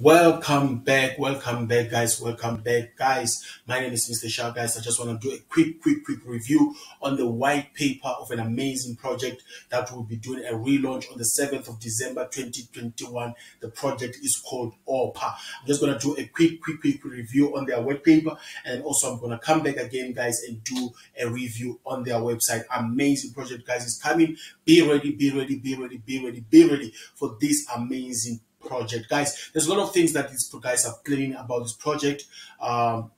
Welcome back, welcome back, guys. Welcome back, guys. My name is Mr. Shaa, guys. I just want to do a quick, quick, quick review on the white paper of an amazing project that will be doing a relaunch on the 7th of December 2021. The project is called OPPA. I'm just going to do a quick, quick, quick review on their white paper, and also I'm going to come back again, guys, and do a review on their website. Amazing project, guys, is coming. Be ready, be ready, be ready, be ready, be ready for this amazing project. Guys, there's a lot of things that these guys are planning about this project. Um,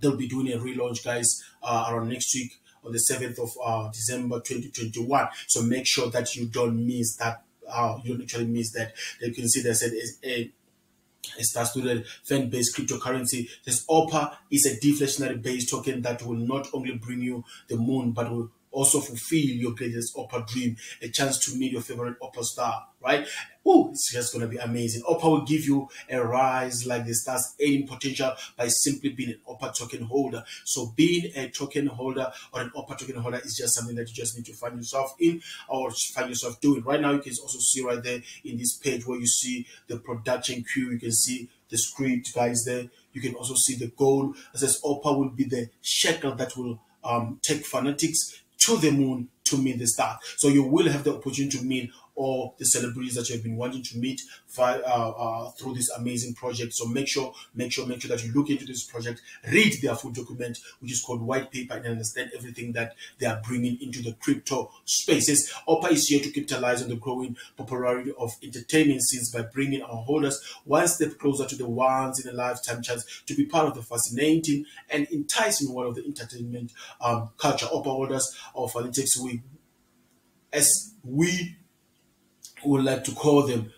they'll be doing a relaunch, guys, uh, around next week on the 7th of uh, December 2021. So make sure that you don't miss that. Uh, you don't actually miss that. You can see said a, a star student fan-based cryptocurrency. This OPPA is a deflationary based token that will not only bring you the moon, but will also fulfill your greatest OPPA dream, a chance to meet your favorite OPPA star, right? Oh, it's just to be amazing. OPPA will give you a rise like the star's aiming potential by simply being an OPPA token holder. So being a token holder or an OPPA token holder is just something that you just need to find yourself in or find yourself doing. Right now, you can also see right there in this page where you see the production queue. You can see the script guys there. You can also see the goal. It says OPPA will be the shekel that will um, take fanatics to the moon to meet the star. So you will have the opportunity to meet all the celebrities that you have been wanting to meet uh, uh, through this amazing project. So make sure, make sure, make sure that you look into this project, read their full document, which is called white paper, and understand everything that they are bringing into the crypto spaces. OPPA is here to capitalize on the growing popularity of entertainment scenes by bringing our holders one step closer to the once in a lifetime chance to be part of the fascinating and enticing world of the entertainment um, culture. OPPA holders of Fanatics, we as we would like to call them,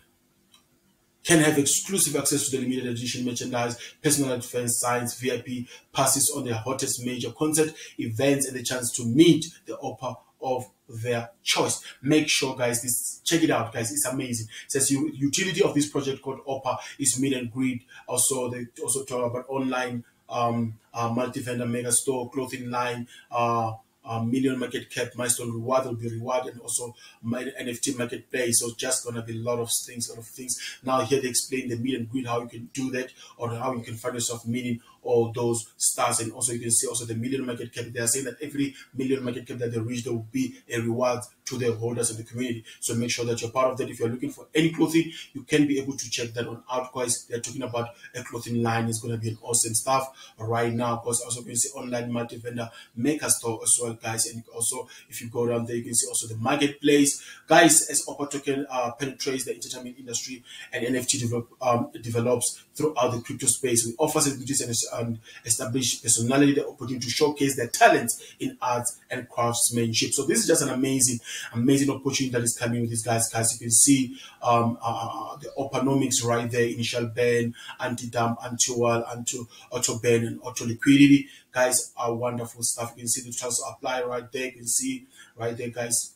can have exclusive access to the limited edition merchandise, personal defense signs, VIP passes on their hottest major concert events, and the chance to meet the OPPA of their choice. Make sure, guys, this check it out, guys. It's amazing. It says you utility of this project called OPPA is meet and greet. Also, they also talk about online um, uh, multi-vendor mega store, clothing line, uh, um, million market cap milestone reward will be rewarded and also my NFT marketplace. So just gonna be a lot of things, a lot of things. Now here they explain the and greet, how you can do that or how you can find yourself meeting all those stars. And also you can see also the million market cap. They are saying that every million market cap that they reach, there will be a reward to the holders in the community. So make sure that you're part of that. If you're looking for any clothing, you can be able to check that on Outquest. They're talking about a clothing line. It's going to be an awesome stuff right now. Because also you can see online multi-vendor maker store as well, guys. And also if you go down there, you can see also the marketplace. Guys, as OPPA token uh, penetrates the entertainment industry and NFT develop, um, develops throughout the crypto space, we offer celebrities and um, establish personality the opportunity to showcase their talents in arts and craftsmanship. So this is just an amazing amazing opportunity that is coming with these guys. Guys, you can see um, uh, the Opanomics right there, initial ban, anti-dump, anti-whale, anti-auto ban, and auto liquidity. Guys are wonderful stuff. You can see the transfer apply right there. You can see right there, guys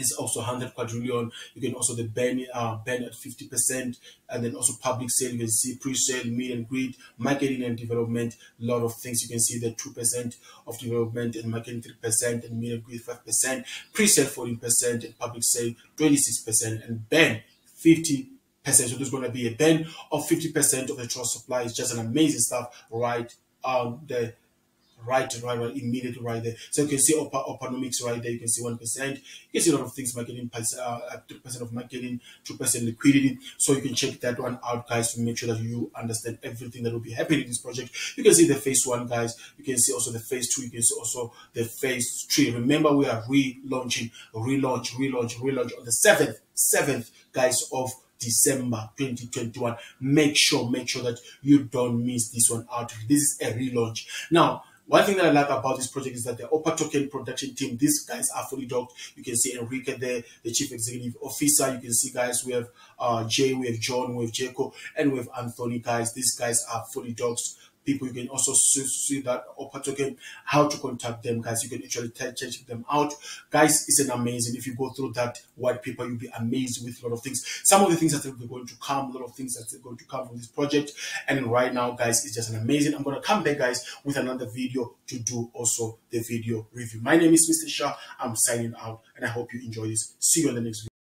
is also 100 quadrillion. You can also the ban uh, ban at 50%, and then also public sale. You can see pre-sale, meet and greet, marketing and development. A lot of things. You can see the 2% of development and marketing 3%, and meet and greet 5%, pre-sale 14%, and public sale 26%, and ban 50 percent. So there's going to be a ban of 50% of the trust supply. It's just an amazing stuff right um, the right, right, right, immediately right there. So you can see op Opanomics right there. You can see 1%. You can see a lot of things, marketing, uh, 3% of marketing, 2% liquidity. So you can check that one out, guys, to make sure that you understand everything that will be happening in this project. You can see the phase one, guys. You can see also the phase two. You can see also the phase three. Remember, we are relaunching, relaunch, relaunch, relaunch on the 7th, 7th, guys, of December 2021. Make sure, make sure that you don't miss this one out. This is a relaunch. Now, one thing that I like about this project is that the OPPA token production team, these guys are fully doxxed. You can see Enrique there, the chief executive officer. You can see guys, we have uh, Jay, we have John, we have Jaco, and we have Anthony, guys. These guys are fully doxxed people. You can also see that OPPA token, how to contact them, guys. You can actually check them out. Guys, it's an amazing. If you go through that white paper, you'll be amazed with a lot of things. Some of the things that are going to come, a lot of things that are going to come from this project. And right now, guys, it's just an amazing. I'm going to come back, guys, with another video to do also the video review. My name is Mr. Shaa. I'm signing out, and I hope you enjoy this. See you on the next video.